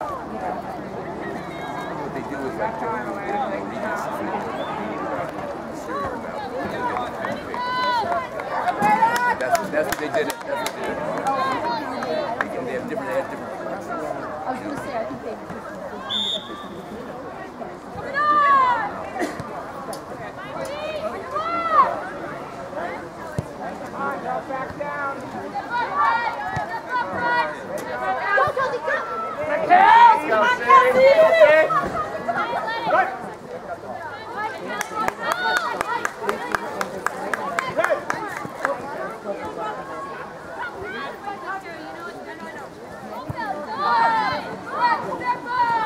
What they do is they did. That's what they did. They have different. They have different. I was going to say, I think they. Back down. Go, Kelsey, go! Kelsey! Come on, Kelsey!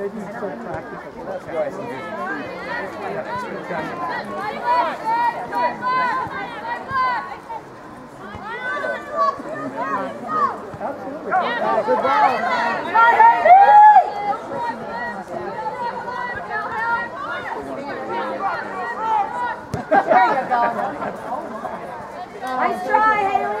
they do full practice. That's why I think they have expectations. Absolutely. Good There you go. Nice try, Haley.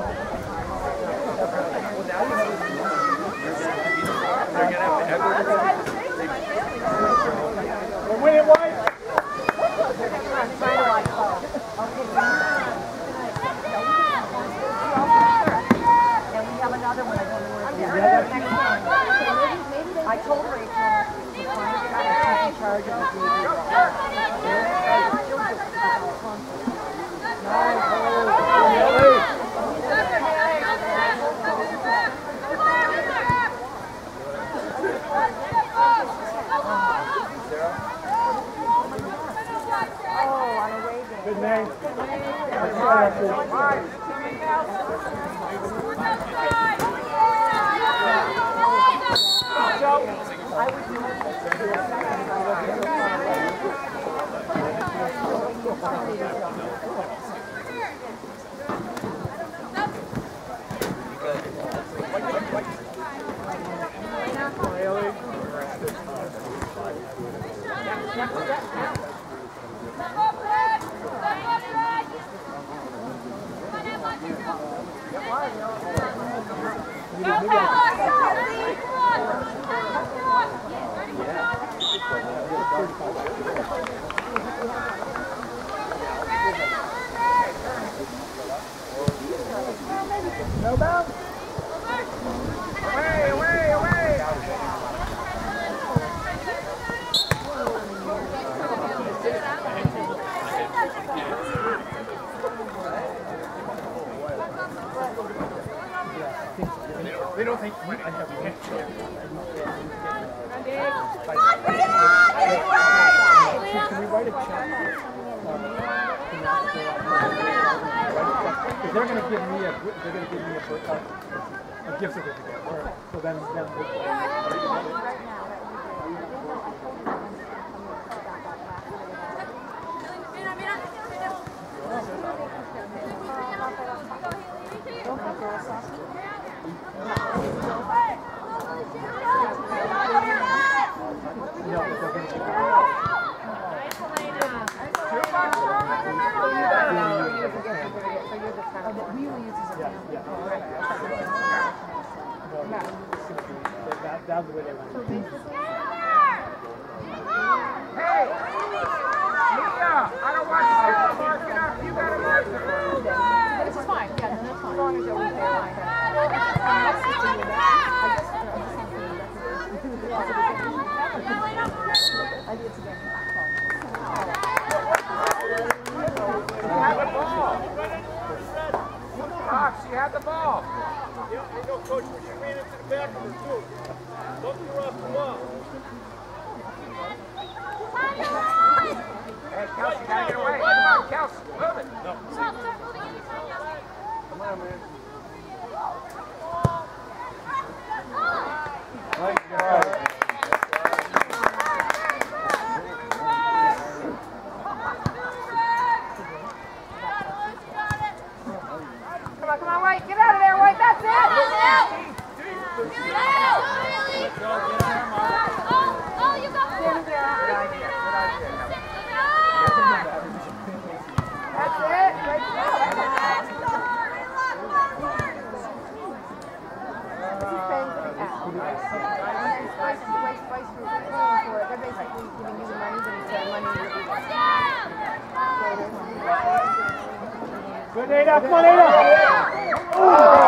We're winning, White. And we have another one, I don't know where it is. I told Rachel to find a guy who's in charge of the baby. Oh, on a way day. Good name. That's ¡Monera, monera!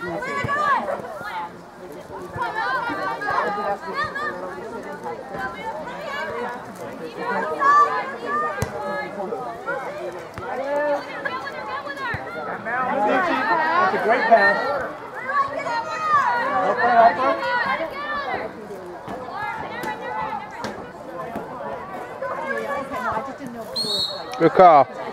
That's a great pass. Good call.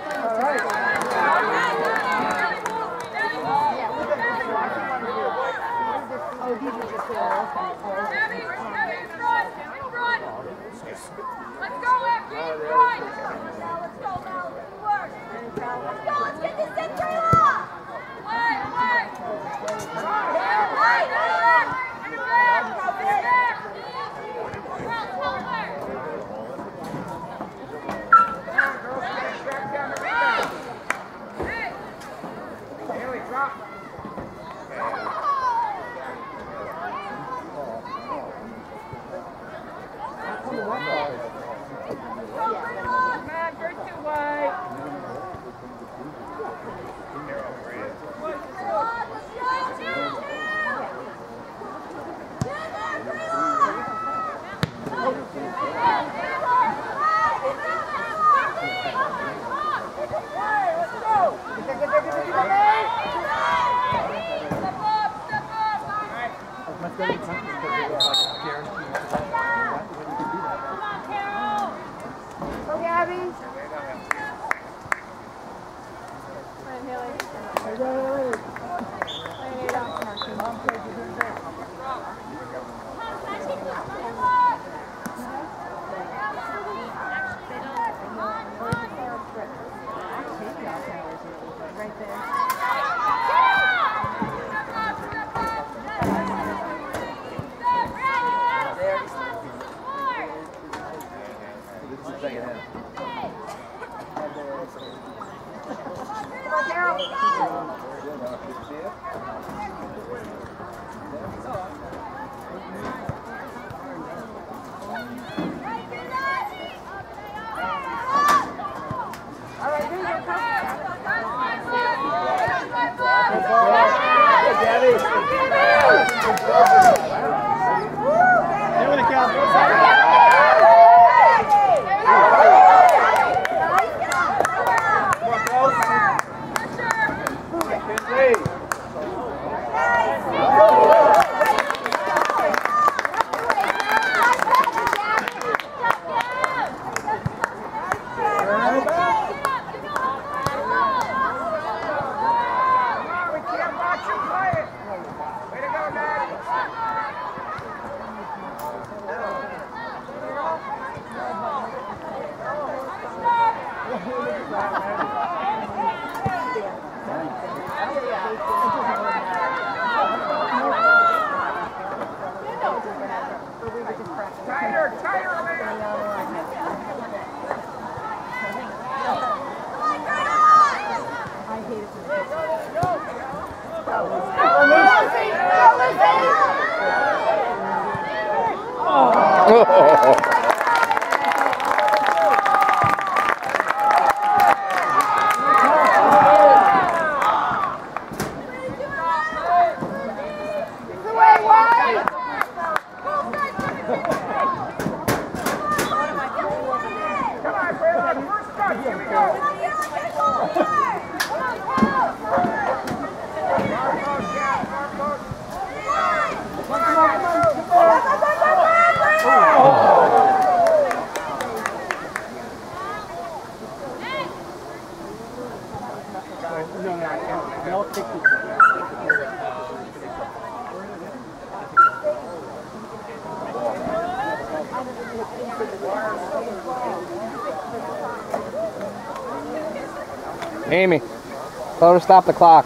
To stop the clock.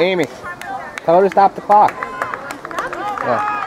Amy, tell her to stop the clock. Yeah.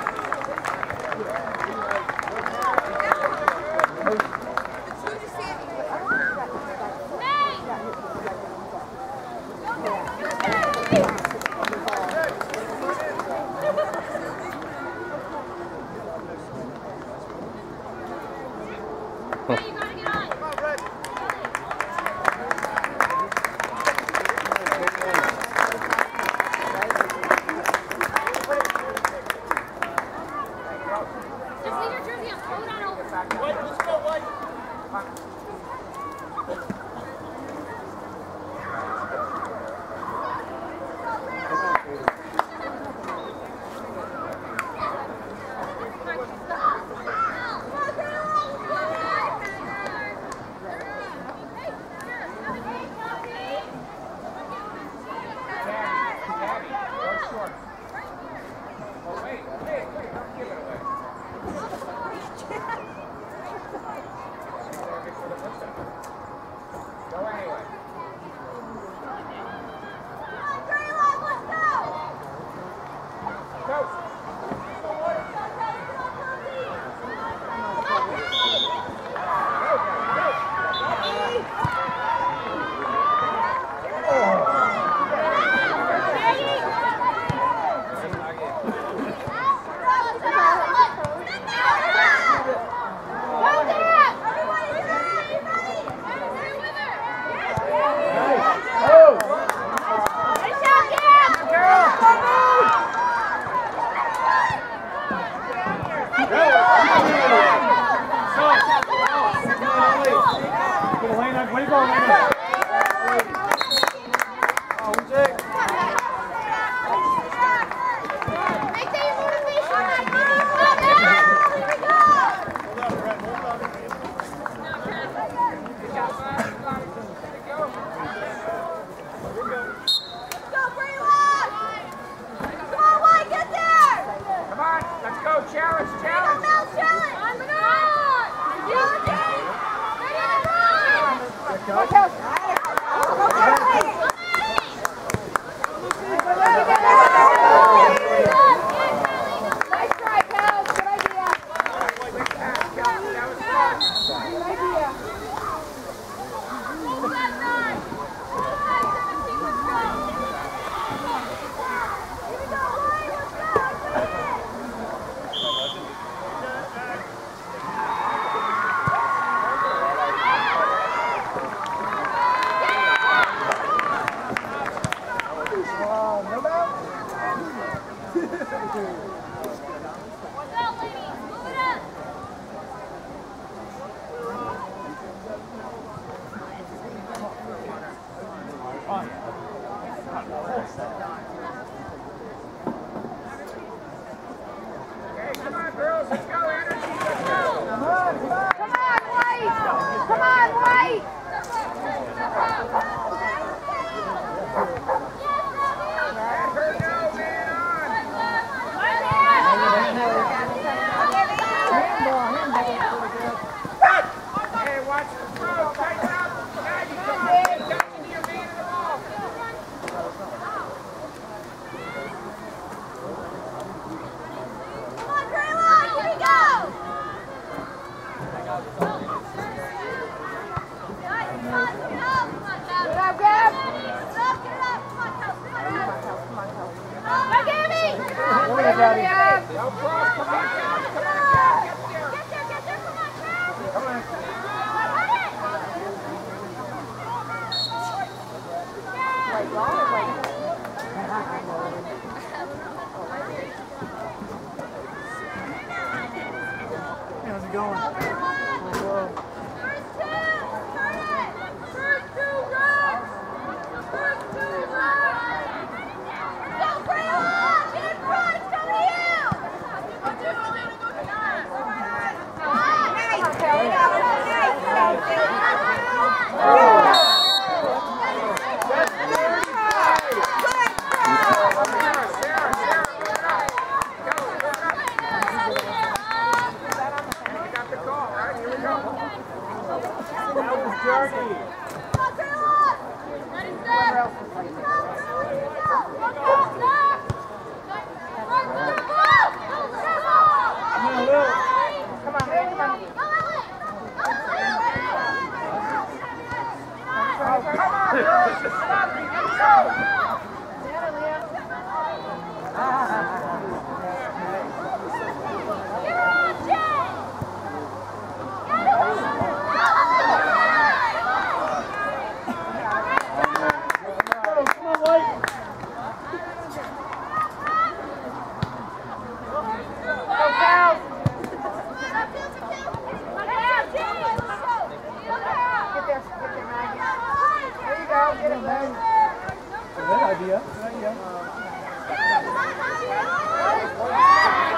idea. yeah idea.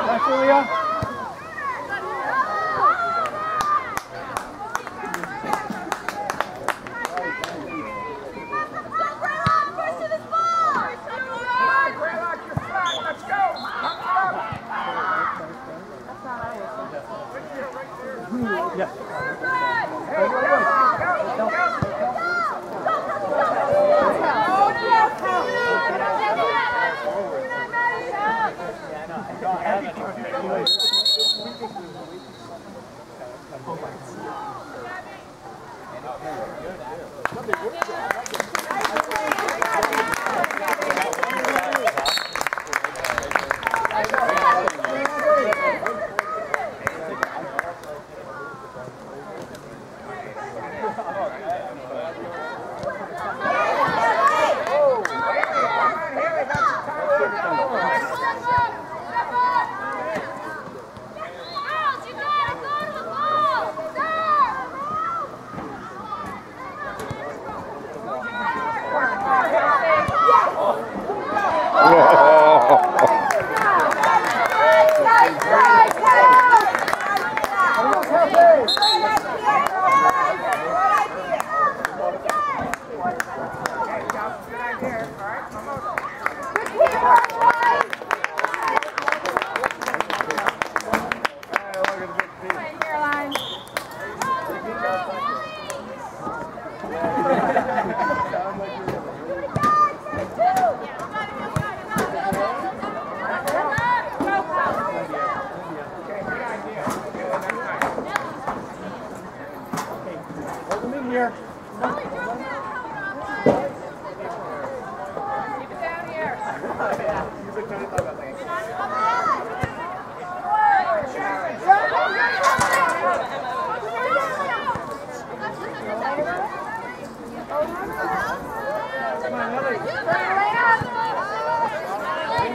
Nice, Julia.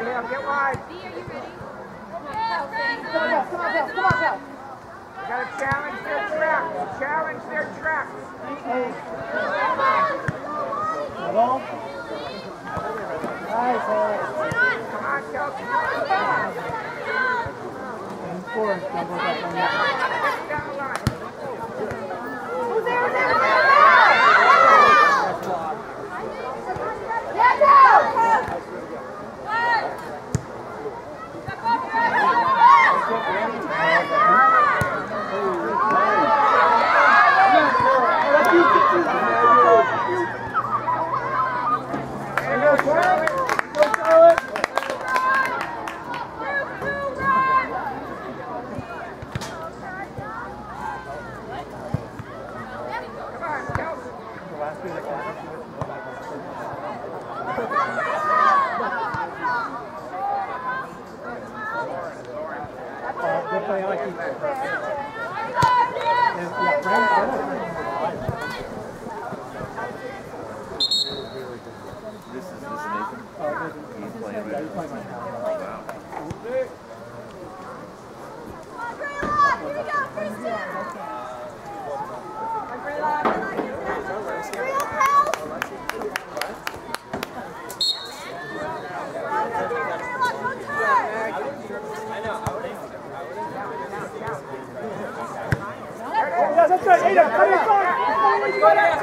wide, Liam, get wide. B, are you ready? Yeah, come on, Val, come on, Val, come on, Val. You gotta challenge their track. Challenge their track. Hello? Nice, Come on, Kelsey. And four, double up on that.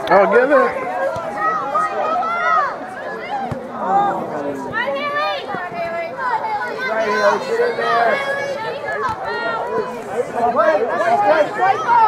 Oh, give it. Right here, get in there. Wait, wait, wait, wait.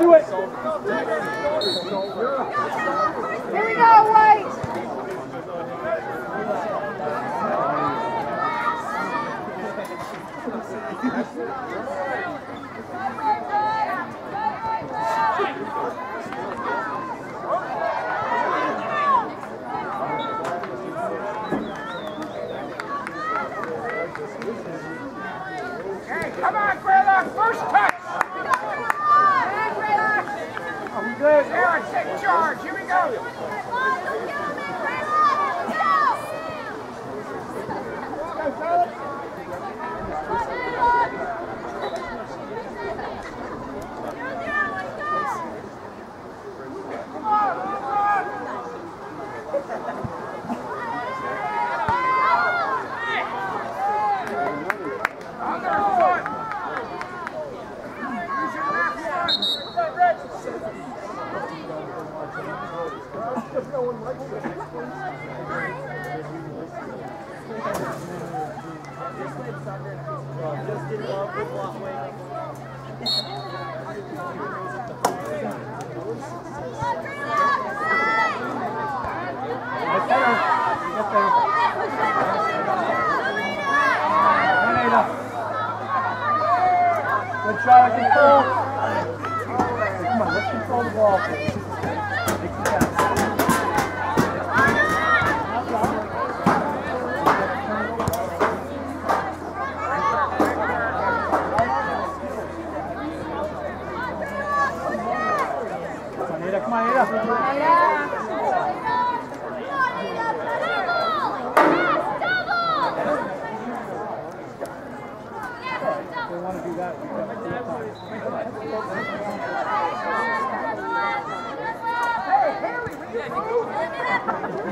do it. Here we go,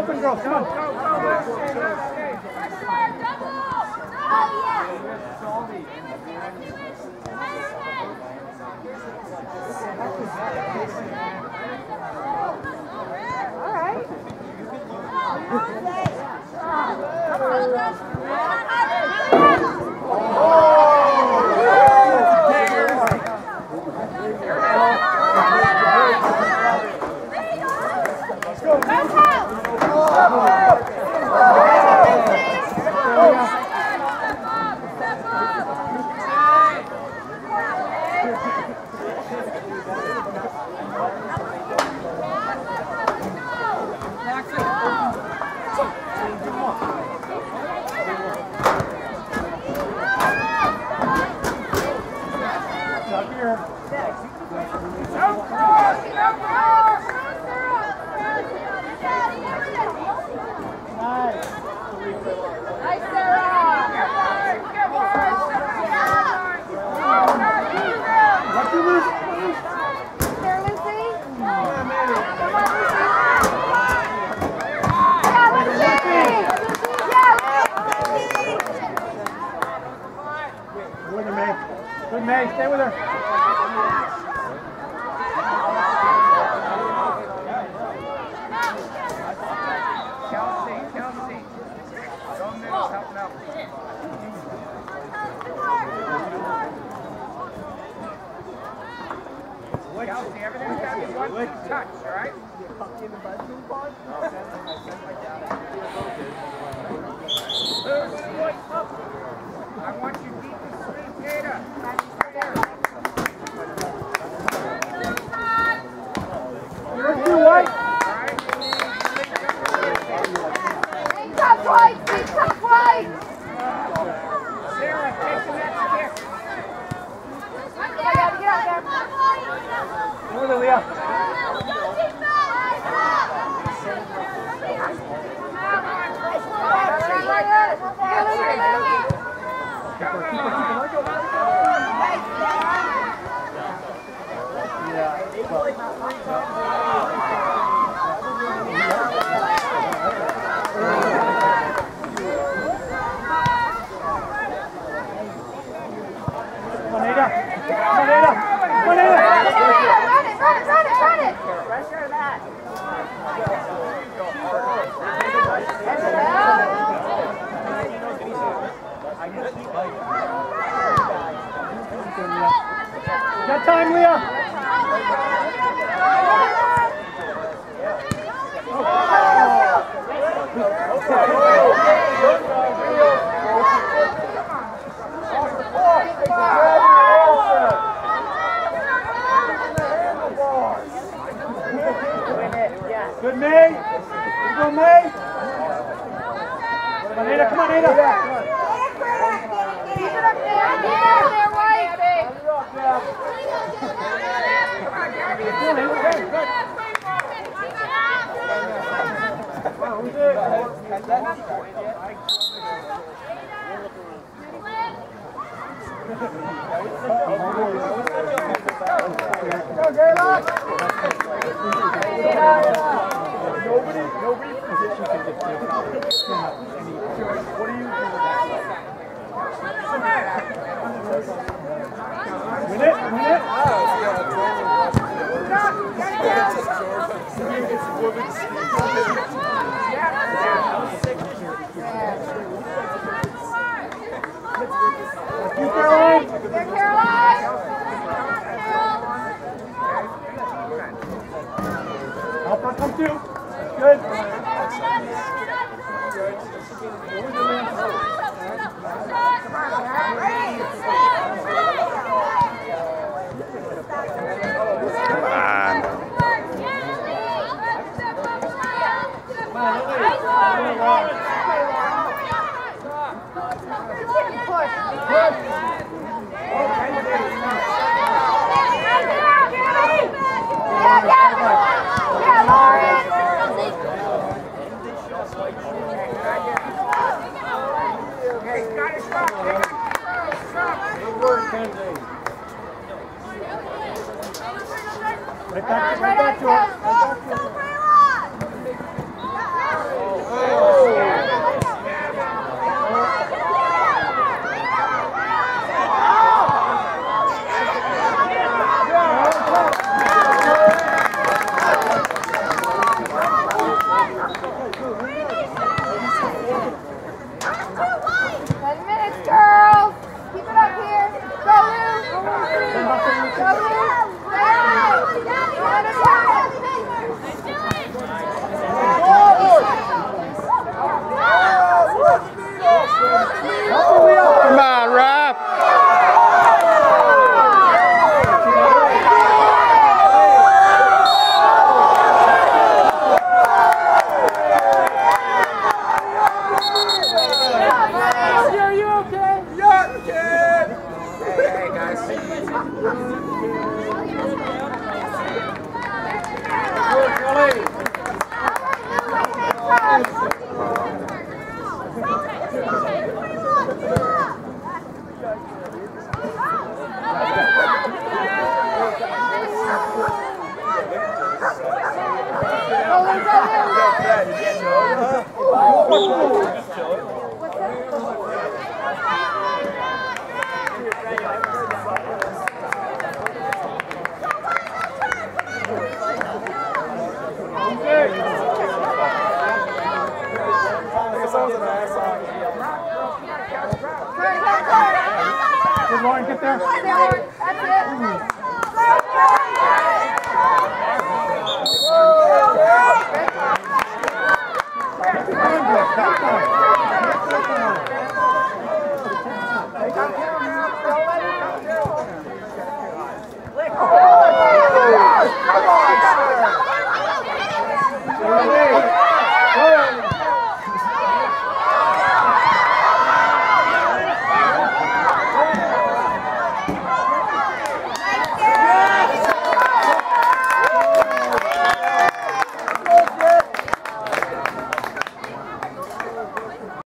open girls, come on. Oh, yeah. All right. Come on. Kelsey, everything's got to be one touch, all right? Good point.